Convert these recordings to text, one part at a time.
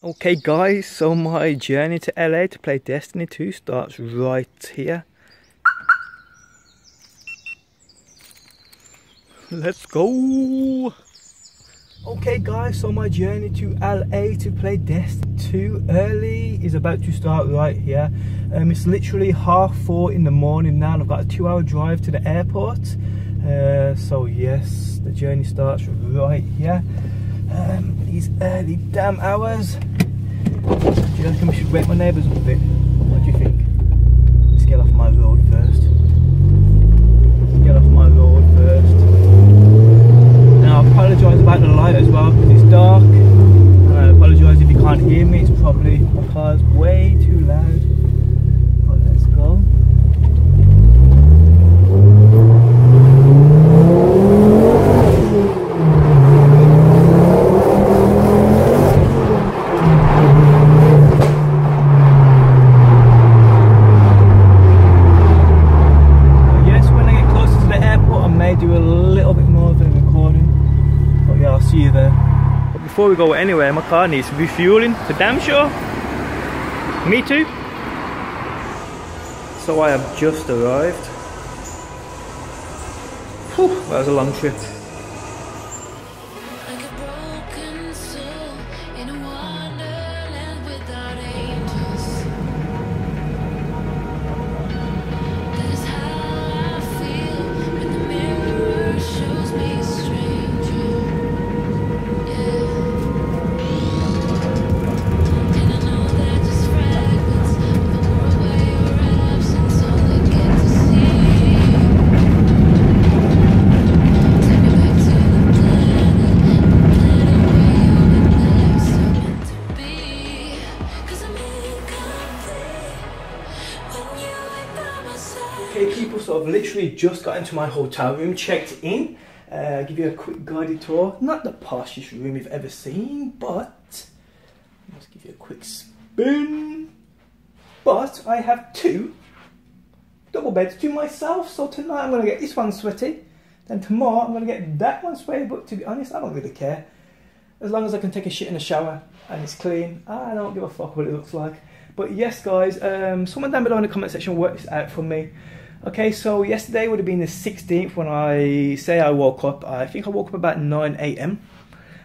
Okay guys, so my journey to LA to play Destiny 2 starts right here. Let's go! Okay guys, so my journey to LA to play Destiny 2 early is about to start right here. Um, it's literally half four in the morning now and I've got a two hour drive to the airport. Uh, so yes, the journey starts right here. Um, these early damn hours. Do you reckon we should wake my neighbours up a bit? What do you think? Let's get off my road first. Let's get off my road first. Now I apologise about the light as well because it's dark. And I apologise if you can't hear me, it's probably because way too loud. But let's go. Yes, when I get closer to the airport, I may do a little bit more of the recording. But yeah, I'll see you there. But before we go anywhere, my car needs refueling for damn sure. Me too. So I have just arrived. Whew, that was a long trip. Literally just got into my hotel room, checked in. Uh, give you a quick guided tour. Not the poshest room you've ever seen, but let's give you a quick spin. But I have two double beds to myself, so tonight I'm gonna get this one sweaty. Then tomorrow I'm gonna get that one sweaty. But to be honest, I don't really care. As long as I can take a shit in the shower and it's clean, I don't give a fuck what it looks like. But yes, guys, um, someone down below in the comment section works out for me. Okay, so yesterday would have been the 16th when I say I woke up. I think I woke up about 9 a.m.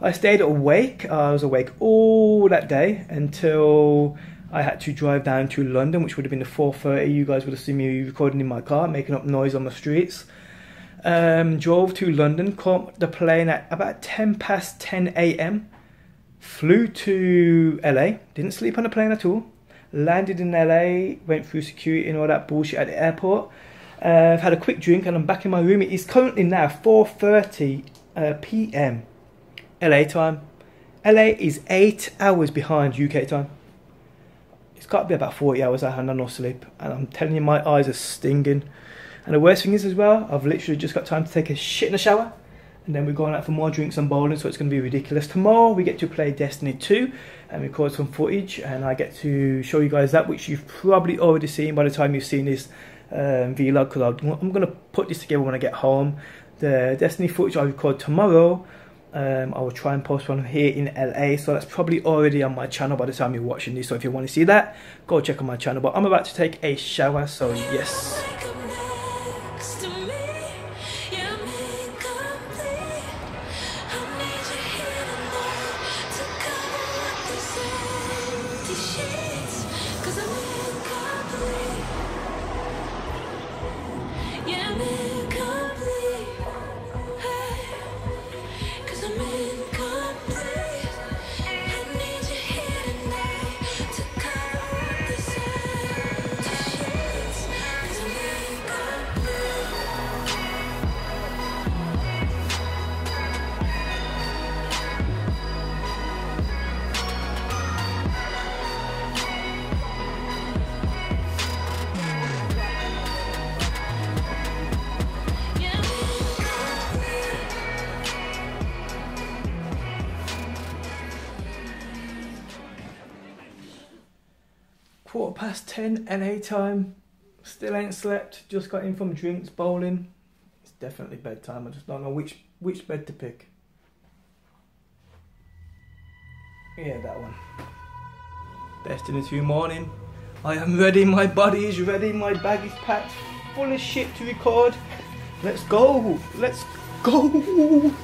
I stayed awake. I was awake all that day until I had to drive down to London, which would have been the 4:30. You guys would have seen me recording in my car, making up noise on the streets. Um, drove to London, caught the plane at about 10 past 10 a.m. Flew to LA, didn't sleep on the plane at all. Landed in LA, went through security and all that bullshit at the airport. Uh, I've had a quick drink and I'm back in my room. It is currently now 4:30 uh, p.m. LA time. LA is eight hours behind UK time. It's got to be about 40 hours I had no sleep, and I'm telling you, my eyes are stinging. And the worst thing is, as well, I've literally just got time to take a shit in the shower, and then we're going out for more drinks and bowling, so it's going to be ridiculous. Tomorrow we get to play Destiny 2 and record some footage, and I get to show you guys that, which you've probably already seen by the time you've seen this um, vlog, because I'm going to put this together when I get home. The Destiny footage I record tomorrow, um, I will try and post one here in LA, so that's probably already on my channel by the time you're watching this. So if you want to see that, go check on my channel. But I'm about to take a shower, so yes. Quarter past 10 LA time. Still ain't slept. Just got in from drinks, bowling. It's definitely bedtime. I just don't know which which bed to pick. Yeah, that one. Best Destiny 2 morning. I am ready, my body is ready, my bag is packed, full of shit to record. Let's go, let's go.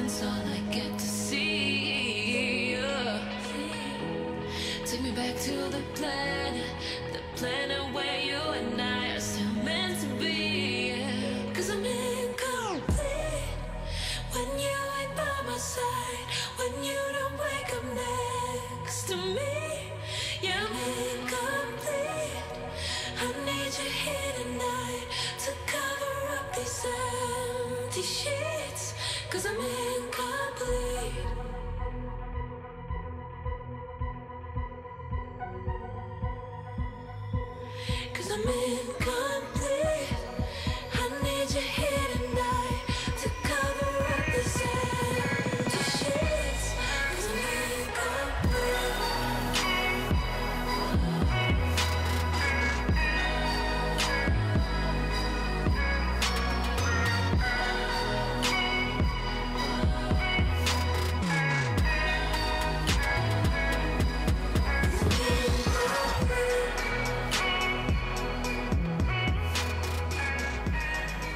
Absence all I get to see. Take me back to the planet, the planet where you and I are still meant to be. Cause I'm incomplete when you ain't by my side, when you don't wake up next to me. Yeah, I'm incomplete. I need you here tonight to cover up these empty sheets. Cause I'm incomplete.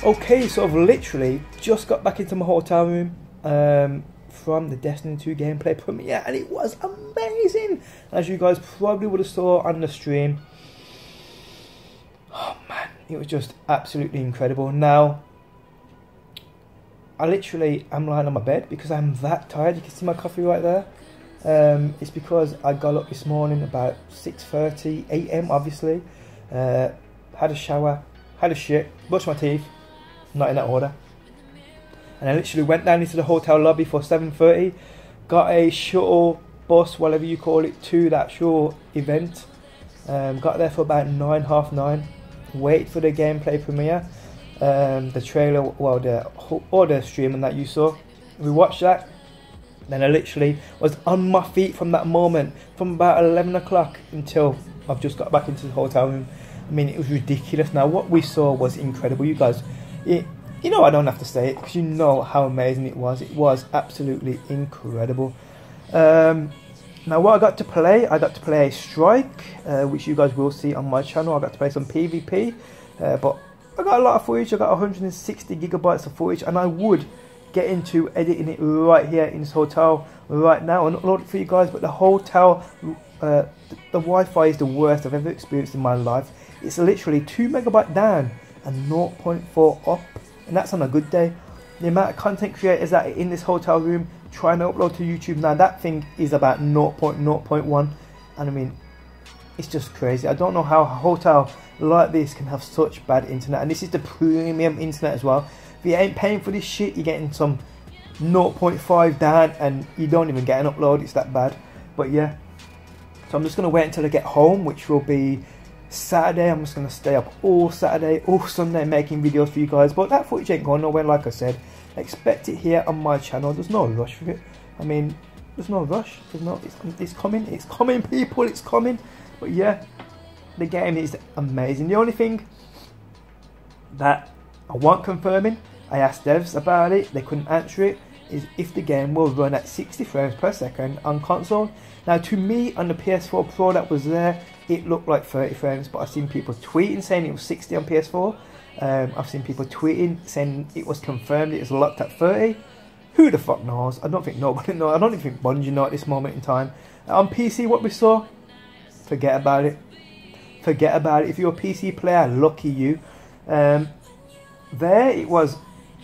Okay, so I've literally just got back into my hotel room um, from the Destiny 2 gameplay premiere, and it was amazing. As you guys probably would have saw on the stream. Oh man, it was just absolutely incredible. Now, I literally am lying on my bed because I'm that tired. You can see my coffee right there. Um, it's because I got up this morning about 6:30 a.m. Obviously, uh, had a shower, had a shit, brushed my teeth, not in that order, and I literally went down into the hotel lobby for 7:30, got a shuttle bus, whatever you call it, to that show event. Um, got there for about nine, half nine. Wait for the gameplay premiere, um, the trailer, well, the whole- or the stream and that you saw. We watched that. Then I literally was on my feet from that moment, from about 11 o'clock until I've just got back into the hotel room. I mean, it was ridiculous. Now, what we saw was incredible. You guys, it, you know, I don't have to say it because you know how amazing it was. It was absolutely incredible. Um, now, what I got to play, I got to play a strike, uh, which you guys will see on my channel. I got to play some PvP, uh, but I got a lot of footage. I got 160 gigabytes of footage, and I would get into editing it right here in this hotel right now and upload it for you guys. But the hotel Uh, the, the Wi-Fi is the worst I've ever experienced in my life. It's literally two megabyte down and 0.4 up, and that's on a good day. The amount of content creators that are in this hotel room trying to upload to YouTube now, that thing is about 0.0.1, and I mean, it's just crazy. I don't know how a hotel like this can have such bad internet, and this is the premium internet as well. If you ain't paying for this shit, you're getting some 0.5 down, and you don't even get an upload. It's that bad. But yeah, so I'm just gonna wait until I get home, which will be Saturday. I'm just gonna stay up all Saturday, all Sunday, making videos for you guys. But that footage ain't going nowhere. Like I said, expect it here on my channel. There's no rush for it. I mean, there's no rush. There's no. It's, it's coming. It's coming, people. It's coming. But yeah, the game is amazing. The only thing that I want confirming, I asked devs about it, they couldn't answer it, is if the game will run at 60 frames per second on console. Now, to me, on the PS4 Pro that was there, it looked like 30 frames, but I've seen people tweeting saying it was 60 on PS4. Um, I've seen people tweeting saying it was confirmed it was locked at 30. Who the fuck knows? I don't think nobody knows. I don't even think Bungie know at this moment in time. On PC, what we saw, forget about it. Forget about it. If you're a PC player, lucky you. Um, there it was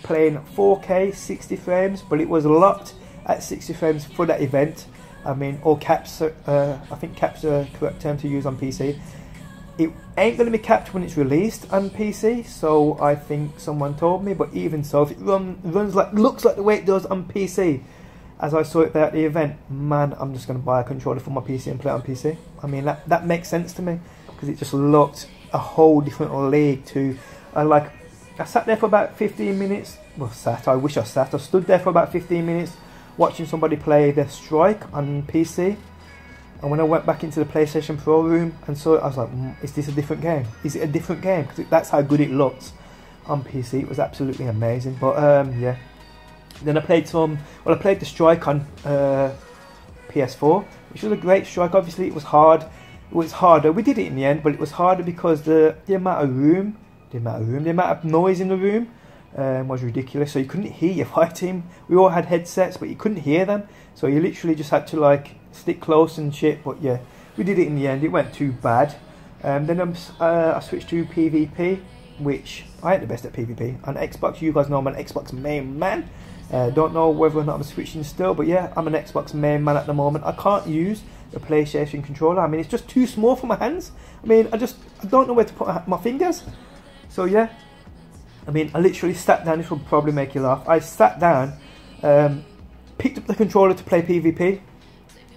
playing 4K 60 frames, but it was locked at 60 frames for that event. I mean, or caps. Uh, I think caps are the correct term to use on PC. It ain't going to be capped when it's released on PC, so I think someone told me. But even so, if it run, runs like looks like the way it does on PC, as I saw it there at the event, man, I'm just going to buy a controller for my PC and play it on PC. I mean, that that makes sense to me because it just looked a whole different league to. I like. I sat there for about 15 minutes. Well, sat. I wish I sat. I stood there for about 15 minutes watching somebody play the Strike on PC. And when I went back into the PlayStation Pro room and saw it, I was like, mm, "Is this a different game? Is it a different game?" Because that's how good it looks on PC. It was absolutely amazing. But um, yeah. Then I played some. Well, I played the Strike on uh, PS4, which was a great strike. Obviously, it was hard. It was harder. We did it in the end, but it was harder because the the amount of room, the amount of room, the amount of noise in the room um, was ridiculous. So you couldn't hear your fight team. We all had headsets, but you couldn't hear them. So you literally just had to like stick close and shit. But yeah, we did it in the end. It went too bad. Um, then I'm, uh, I switched to PvP, which I ain't the best at PvP. On Xbox, you guys know I'm an Xbox main man. Uh, don't know whether or not I'm switching still, but yeah, I'm an Xbox main man at the moment. I can't use the PlayStation controller. I mean, it's just too small for my hands. I mean, I just I don't know where to put my fingers. So yeah, I mean, I literally sat down. This will probably make you laugh. I sat down, um, picked up the controller to play PvP,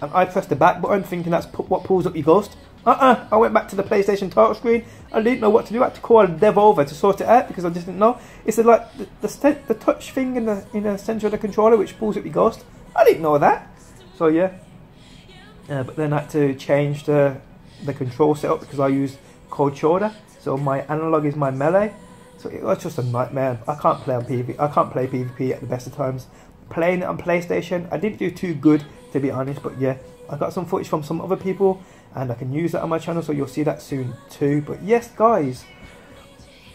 and I pressed the back button, thinking that's what pulls up your ghost. Uh-uh. I went back to the PlayStation title screen. I didn't know what to do. I had to call a dev over to sort it out because I just didn't know. It's like the the, the touch thing in the in the center of the controller which pulls up your ghost. I didn't know that. So yeah. Uh, but then I had to change the the control setup because I use Cold Shoulder. So my analog is my melee. So it was just a nightmare. I can't play on PvP. I can't play PvP at the best of times. Playing it on PlayStation, I didn't do too good to be honest. But yeah, I got some footage from some other people, and I can use that on my channel. So you'll see that soon too. But yes, guys,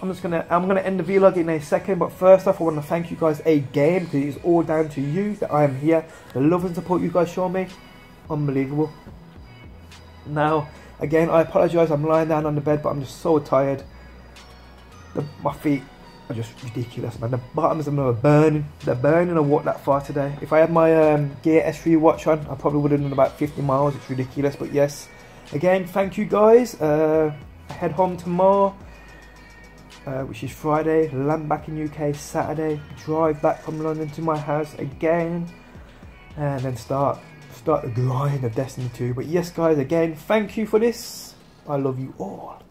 I'm just gonna I'm gonna end the vlog in a second. But first off, I want to thank you guys again because it's all down to you that I am here. The love and support you guys show me, unbelievable. Now, again, I apologise. I'm lying down on the bed, but I'm just so tired. The, my feet are just ridiculous, man. The bottoms of them are burning. They're burning. I walked that far today. If I had my um, Gear S3 watch on, I probably would have done about 50 miles. It's ridiculous, but yes. Again, thank you guys. Uh, head home tomorrow, uh, which is Friday. Land back in UK Saturday. Drive back from London to my house again, and then start start the grind of Destiny 2. But yes, guys, again, thank you for this. I love you all.